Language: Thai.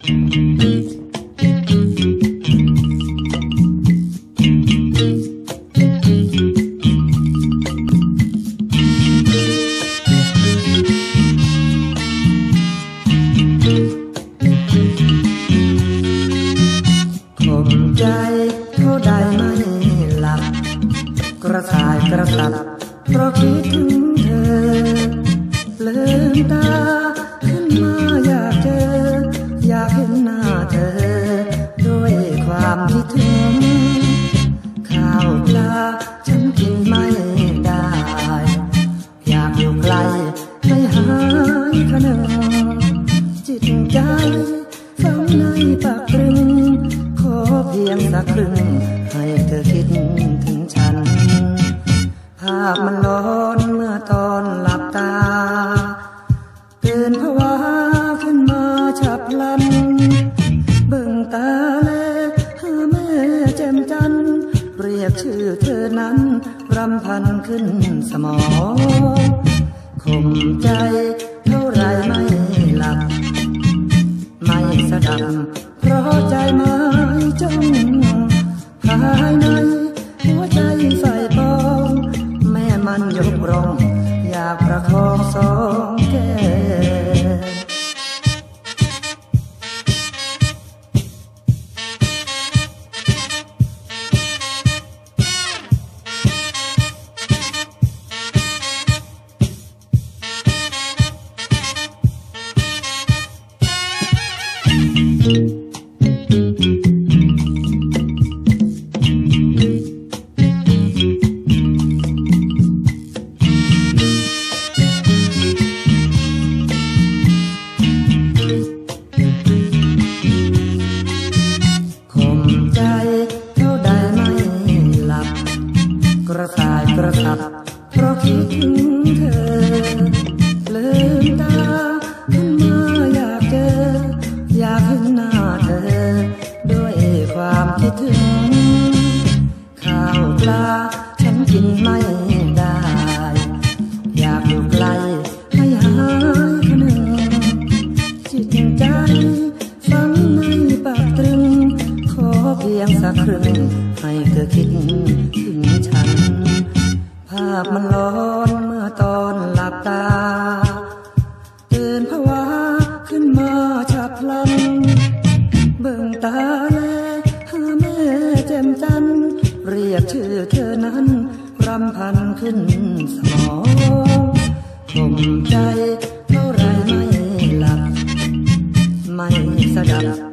กระสายกระสับเพราะคิดถึงเธอเลืมตา อยากเห็นหน้าเธอ ด้วยความคิดถึง ข้าวปลาฉันกินไม่ได้ อยากอยู่ไกลไม่หายคะนึงจิตใจฝังในปากกรึง ขอเพียงสักครึ่งให้ ชื่อเธอนั้น รำพันขึ้นสมองข่มใจเท่าไรไม่หลับ ไม่สะดับเพราะใจไม่จ้องภายในหัวใจใส่ សាយប្រសាទប្រគិតធ្វើលើតា พียงสักครึ่งให้เธอคิดถึงฉัน ภาพมันร้อนเมื่อตอนหลับตา ตื่นภาวะขึ้นมาฉับพลัน เบิ่งตาแลหาแม่แจ่มจัน เรียกชื่อเธอนั้น รำพันขึ้นสมองข่มใจเท่าไรไม่หลับ ไม่สะดับ